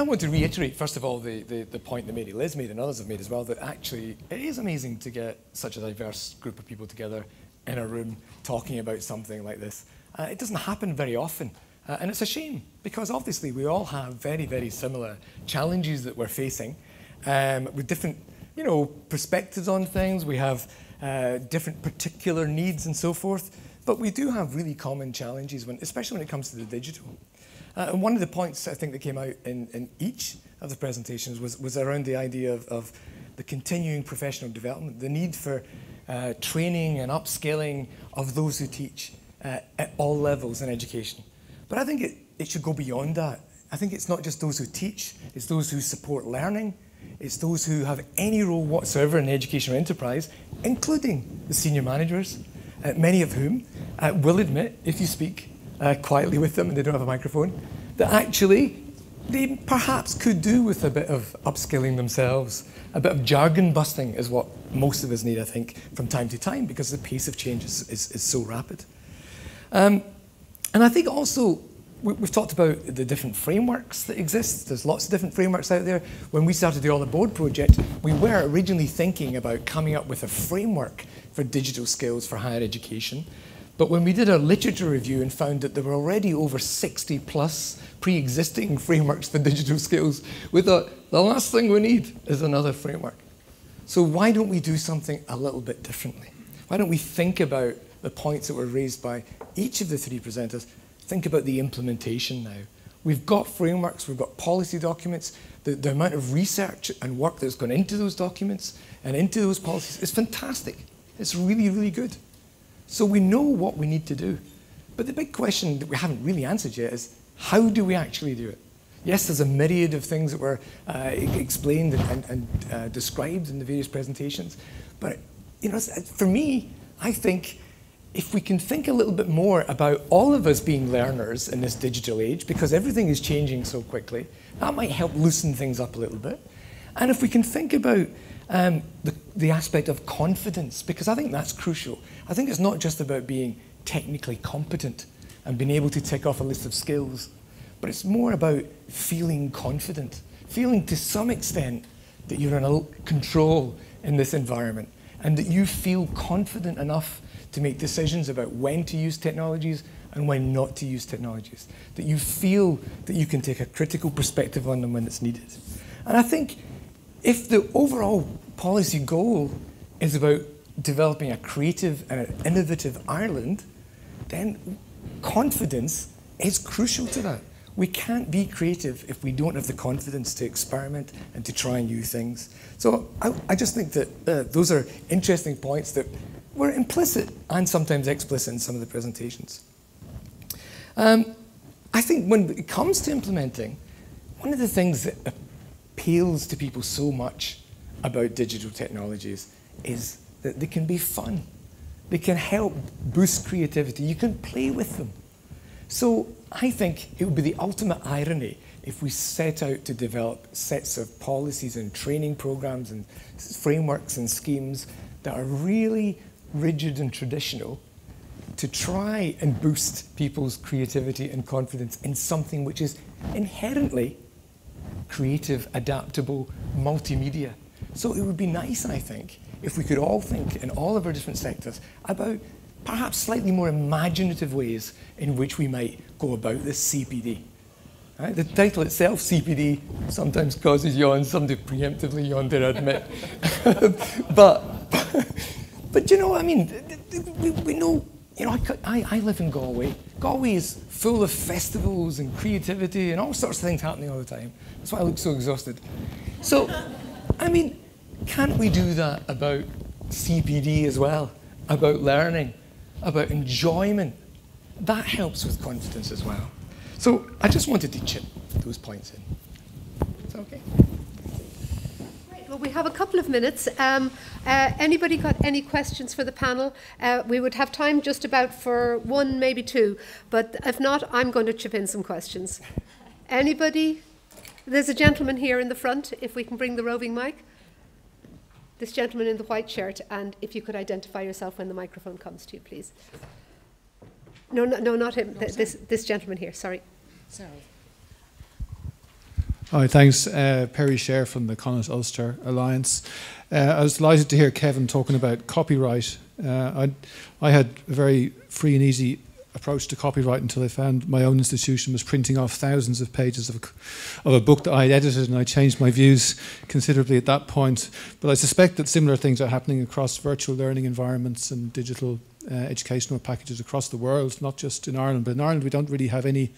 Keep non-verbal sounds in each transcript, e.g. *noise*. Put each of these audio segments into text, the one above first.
I want to reiterate, first of all, the, the, the, point that Mary Liz made and others have made as well, that actually it is amazing to get such a diverse group of people together in a room talking about something like this. Uh, it doesn't happen very often. Uh, and it's a shame because obviously we all have very, very similar challenges that we're facing um, with different, you know, perspectives on things. We have uh, different particular needs and so forth. But we do have really common challenges, when, especially when it comes to the digital. Uh, and one of the points I think that came out in, in each of the presentations was, was around the idea of, of the continuing professional development, the need for uh, training and upskilling of those who teach uh, at all levels in education. But I think it, it should go beyond that. I think it's not just those who teach, it's those who support learning, it's those who have any role whatsoever in the educational enterprise, including the senior managers, uh, many of whom uh, will admit, if you speak uh, quietly with them and they don't have a microphone, that actually they perhaps could do with a bit of upskilling themselves. A bit of jargon busting is what most of us need, I think, from time to time because the pace of change is, is, is so rapid. Um, and I think also we, have talked about the different frameworks that exist. There's lots of different frameworks out there. When we started the All Aboard project, we were originally thinking about coming up with a framework for digital skills for higher education. But when we did our literature review and found that there were already over 60 plus pre-existing frameworks for digital skills, we thought the last thing we need is another framework. So why don't we do something a little bit differently? Why don't we think about the points that were raised by each of the three presenters? Think about the implementation now. We've got frameworks, we've got policy documents. The, the amount of research and work that's gone into those documents and into those policies is fantastic. It's really, really good. So we know what we need to do. But the big question that we haven't really answered yet is how do we actually do it? Yes, there's a myriad of things that were uh, explained and, and, uh, described in the various presentations. But you know, for me, I think if we can think a little bit more about all of us being learners in this digital age, because everything is changing so quickly, that might help loosen things up a little bit. And if we can think about um, the, the aspect of confidence, because I think that's crucial. I think it's not just about being technically competent and being able to tick off a list of skills, but it's more about feeling confident, feeling to some extent that you're in control in this environment and that you feel confident enough to make decisions about when to use technologies and when not to use technologies. That you feel that you can take a critical perspective on them when it's needed. And I think if the overall policy goal is about developing a creative and an innovative Ireland, then confidence is crucial to that. We can't be creative if we don't have the confidence to experiment and to try new things. So I, I just think that uh, those are interesting points that were implicit and sometimes explicit in some of the presentations. Um, I think when it comes to implementing, one of the things that appeals to people so much about digital technologies is that they can be fun. They can help boost creativity. You can play with them. So I think it would be the ultimate irony if we set out to develop sets of policies and training programs and frameworks and schemes that are really rigid and traditional to try and boost people's creativity and confidence in something which is inherently creative, adaptable, multimedia. So it would be nice, I think, if we could all think in all of our different sectors about perhaps slightly more imaginative ways in which we might go about this CPD. Right? The title itself, CPD, sometimes causes yawns, some do preemptively yawn, dare admit. *laughs* but, but you know, I mean, we, we know you know, I, I, live in Galway. Galway is full of festivals and creativity and all sorts of things happening all the time. That's why I look so exhausted. So, I mean, can't we do that about CPD as well? About learning, about enjoyment? That helps with confidence as well. So I just wanted to chip those points in. Is that okay? Well, we have a couple of minutes. Um, uh, anybody got any questions for the panel? Uh, we would have time just about for one, maybe two. But if not, I'm going to chip in some questions. Anybody? There's a gentleman here in the front, if we can bring the roving mic. This gentleman in the white shirt, and if you could identify yourself when the microphone comes to you, please. No, no, no not him. Th this, this gentleman here, sorry. Sorry. Hi, thanks. Uh, Perry Share from the Connacht Ulster Alliance. Uh, I was delighted to hear Kevin talking about copyright. Uh, I, I had a very free and easy approach to copyright until I found my own institution was printing off thousands of pages of a, of a book that I had edited, and I changed my views considerably at that point. But I suspect that similar things are happening across virtual learning environments and digital uh, educational packages across the world, not just in Ireland. But in Ireland, we don't really have any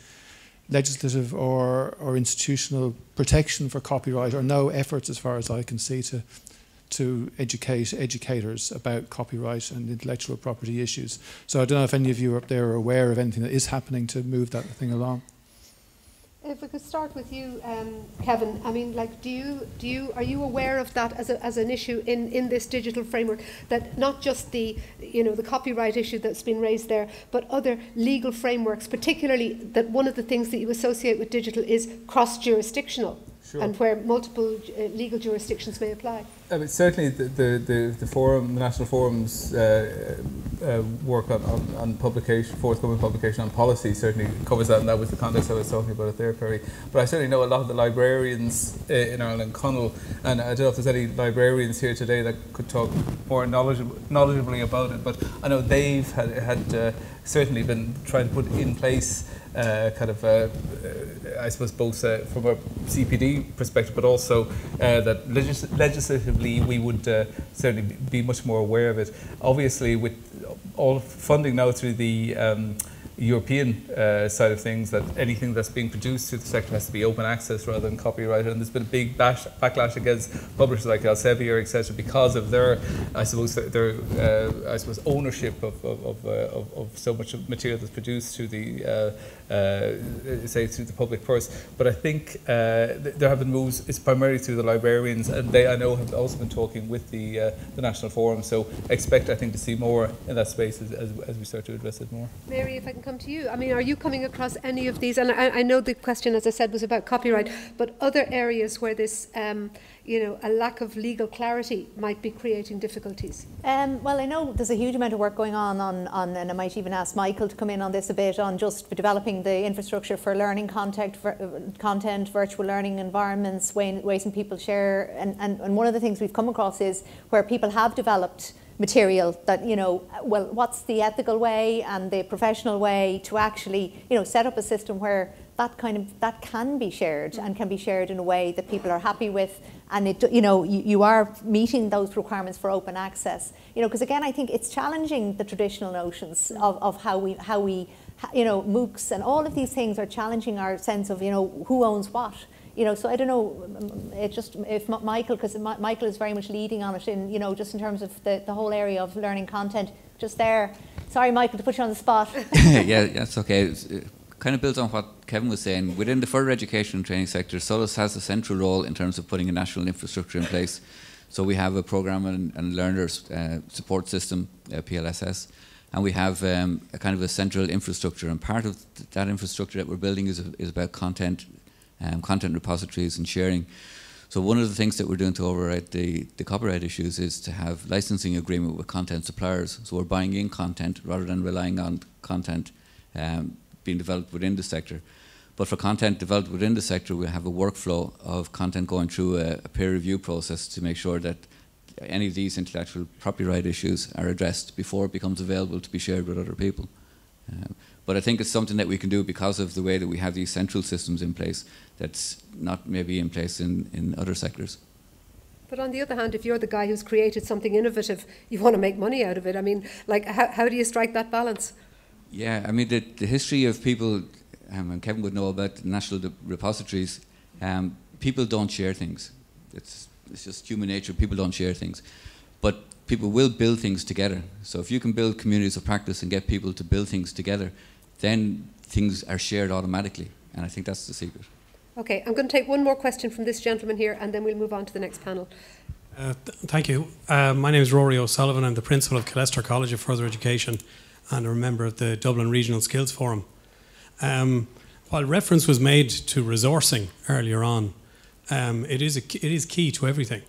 legislative or, or institutional protection for copyright or no efforts as far as I can see to to educate educators about copyright and intellectual property issues. So I don't know if any of you up there are aware of anything that is happening to move that thing along. If we could start with you, um, Kevin. I mean, like, do you do you are you aware of that as, a, as an issue in, in this digital framework? That not just the you know the copyright issue that's been raised there, but other legal frameworks, particularly that one of the things that you associate with digital is cross jurisdictional. Sure. and where multiple uh, legal jurisdictions may apply. I mean, certainly, the, the, the, the, forum, the national forums uh, uh, work on, on, on, publication, forthcoming publication on policy certainly covers that, and that was the context I was talking about it there, Perry. But I certainly know a lot of the librarians uh, in Ireland, Connell, and I don't know if there's any librarians here today that could talk more knowledgeable, knowledgeably about it, but I know they've had, had uh, certainly been trying to put in place uh, kind of, uh, uh, I suppose, both uh, from a CPD perspective, but also uh, that legis legislatively we would uh, certainly be much more aware of it. Obviously, with all funding now through the um, European uh, side of things that anything that's being produced through the sector has to be open access rather than copyrighted. And there's been a big bash, backlash against publishers like Elsevier, etc., because of their, I suppose, their, uh, I suppose, ownership of, of, of, uh, of, of so much material that's produced through the uh, uh, say through the public purse. But I think uh, th there have been moves. It's primarily through the librarians, and they I know have also been talking with the the national forum. So expect I think to see more in that space as, as, as, we start to address it more. Mary, if I can come to you, I mean, are you coming across any of these? And I, I know the question, as I said, was about copyright, but other areas where this. Um, you know, a lack of legal clarity might be creating difficulties? Um, well, I know there's a huge amount of work going on, on, on, and I might even ask Michael to come in on this a bit, on just developing the infrastructure for learning content, content virtual learning environments, ways in people share. And, and, and one of the things we've come across is where people have developed material that you know well what's the ethical way and the professional way to actually you know set up a system where that kind of that can be shared and can be shared in a way that people are happy with and it, you know, you, you are meeting those requirements for open access. You know, because again, I think it's challenging the traditional notions of, of how we, how we, you know, MOOCs and all of these things are challenging our sense of, you know, who owns what. You know, so I don't know. It just if Michael, because Michael is very much leading on it in, you know, just in terms of the, the whole area of learning content. Just there. Sorry, Michael, to put you on the spot. *laughs* yeah, that's okay It kind of builds on what Kevin was saying. Within the further education and training sector, SOLAS has a central role in terms of putting a national infrastructure in place. So we have a program and, and learners uh, support system, uh, PLSS, and we have um, a kind of a central infrastructure. And part of th that infrastructure that we're building is, is about content, um, content repositories and sharing. So one of the things that we're doing to override the, the copyright issues is to have licensing agreement with content suppliers. So we're buying in content rather than relying on content um, being developed within the sector. But for content developed within the sector, we have a workflow of content going through a, a peer review process to make sure that any of these intellectual property right issues are addressed before it becomes available to be shared with other people. Uh, but I think it's something that we can do because of the way that we have these central systems in place that's not maybe in place in, in other sectors. But on the other hand, if you're the guy who's created something innovative, you want to make money out of it. I mean, like, how, how do you strike that balance? Yeah, I mean, the, the history of people, um, and Kevin would know about national repositories, um, people don't share things. It's, it's just human nature, people don't share things. But people will build things together. So if you can build communities of practice and get people to build things together, then things are shared automatically. And I think that's the secret. Okay, I'm going to take one more question from this gentleman here and then we'll move on to the next panel. Uh, th thank you. Uh, my name is Rory O'Sullivan. I'm the principal of Killester College of Further Education and a member of the Dublin Regional Skills Forum. Um, while reference was made to resourcing earlier on, um, it, is a, it is key to everything.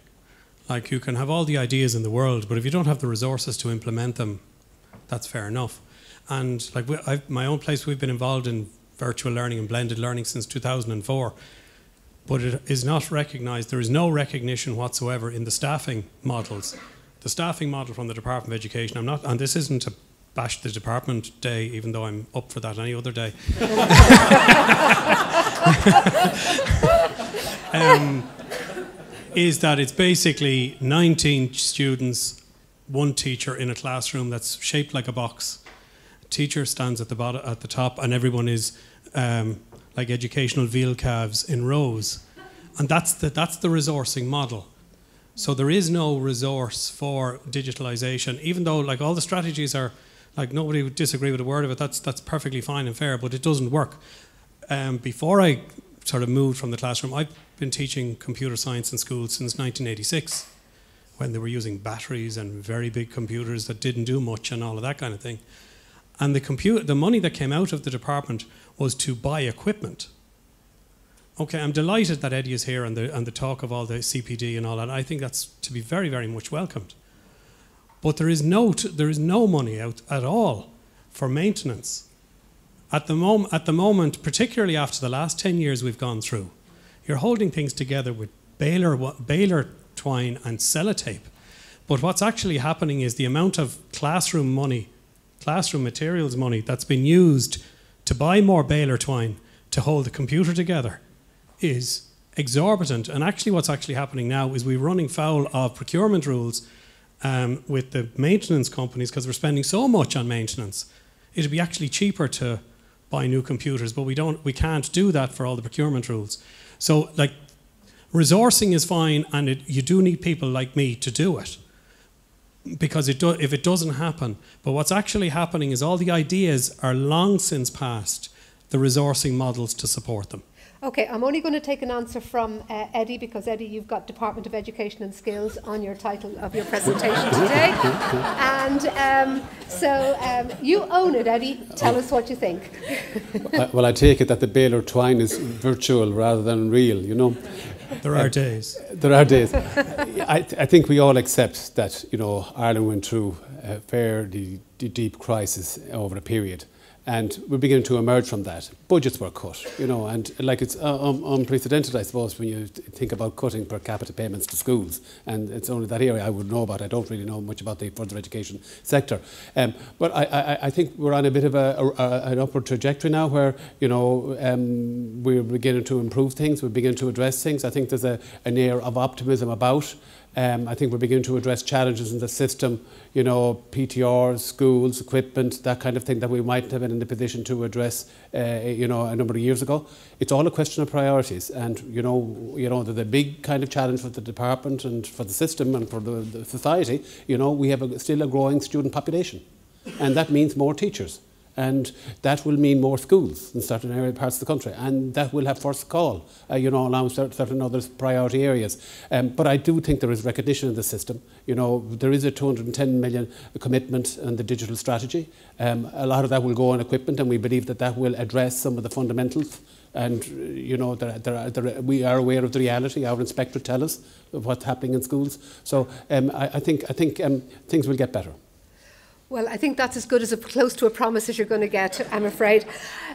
Like you can have all the ideas in the world, but if you don't have the resources to implement them, that's fair enough. And like we, my own place, we've been involved in virtual learning and blended learning since 2004. but it is not recognised. There is no recognition whatsoever in the staffing models. The staffing model from the Department of Education. I'm not, and this isn't a bash the department day, even though I'm up for that any other day. *laughs* um, is that it's basically 19 students, one teacher in a classroom that's shaped like a box. Teacher stands at the bottom, at the top, and everyone is um, like educational veal calves in rows, and that's the that's the resourcing model. So there is no resource for digitalization, even though like all the strategies are like nobody would disagree with a word of it. That's that's perfectly fine and fair, but it doesn't work. Um, before I sort of moved from the classroom, I've been teaching computer science in schools since 1986, when they were using batteries and very big computers that didn't do much and all of that kind of thing. And the computer, the money that came out of the department was to buy equipment. Okay, I'm delighted that Eddie is here and the, and the talk of all the CPD and all that. I think that's to be very, very much welcomed. But there is no, there is no money out at all for maintenance. At the, mom- at the moment, particularly after the last 10 years we've gone through, you're holding things together with baler, baler twine and sellotape. But what's actually happening is the amount of classroom money, classroom materials money that's been used to buy more baler twine to hold the computer together is exorbitant. And actually, what's actually happening now is we're running foul of procurement rules um, with the maintenance companies because we're spending so much on maintenance. It'd be actually cheaper to buy new computers, but we don't, we can't do that for all the procurement rules. So, like, resourcing is fine, and it, you do need people like me to do it because it do, if it doesn't happen, but what's actually happening is all the ideas are long since past the resourcing models to support them. Okay, I'm only going to take an answer from uh, Eddie because Eddie, you've got Department of Education and Skills on your title of your presentation today, and um, so um, you own it, Eddie. Tell us what you think. well, I take it that the baler twine is virtual rather than real. You know. There are days. *laughs* There are days. I, I think we all accept that you know Ireland went through a fairly deep crisis over a period and we're beginning to emerge from that. Budgets were cut, you know, and like it's uh, um, unprecedented, I suppose, when you think about cutting per capita payments to schools, and it's only that area I would know about. I don't really know much about the further education sector, um, but I, I, I, think we're on a bit of a, a, an upward trajectory now, where you know um, we're beginning to improve things, we're beginning to address things. I think there's a, an air of optimism about. Um, I think we're beginning to address challenges in the system, you know, PTRs, schools, equipment, that kind of thing that we might have been in the position to address, uh, you know, a number of years ago. It's all a question of priorities, and you know, you know, the big kind of challenge for the department and for the system and for the, the society. You know, we have a, still a growing student population, and that means more teachers and that will mean more schools in certain area, parts of the country, and that will have first call, uh, you know, along certain other priority areas. Um, but I do think there is recognition in the system. You know, there is a 210 million commitment in the digital strategy. Um, a lot of that will go on equipment, and we believe that that will address some of the fundamentals. And you know, there, there, there, we are aware of the reality. Our inspector tell us of what's happening in schools. So um, I, I, think I think um, things will get better. Well, I think that's as good as a, close to a promise as you're going to get, I'm afraid.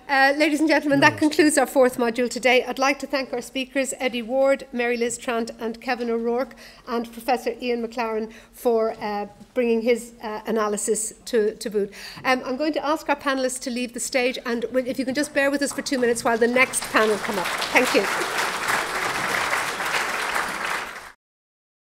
Uh, ladies and gentlemen, that concludes our fourth module today. I'd like to thank our speakers, Eddie Ward, Mary Liz Trant, and Kevin O'Rourke, and Professor Iain MacLaren for uh, bringing his uh, analysis to, to boot. Um, I'm going to ask our panellists to leave the stage, and if you can just bear with us for two minutes while the next panel come up. Thank you.